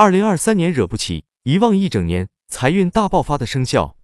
二零二三年惹不起遗忘一整年财运大爆发的生肖